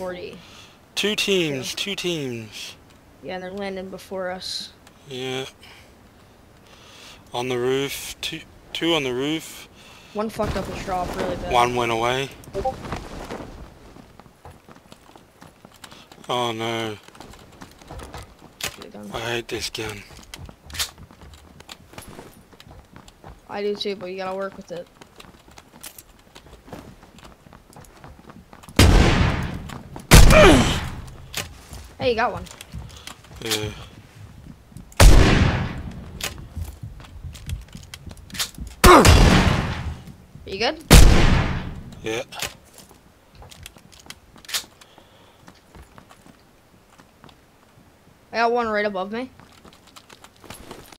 40. Two teams, two teams. Yeah, they're landing before us. Yeah. On the roof, two, two on the roof. One fucked up his drop really bad. One went away. Oh no, I hate this gun. I do too, but you gotta work with it. Hey, you got one. Yeah. You good? Yeah. I got one right above me.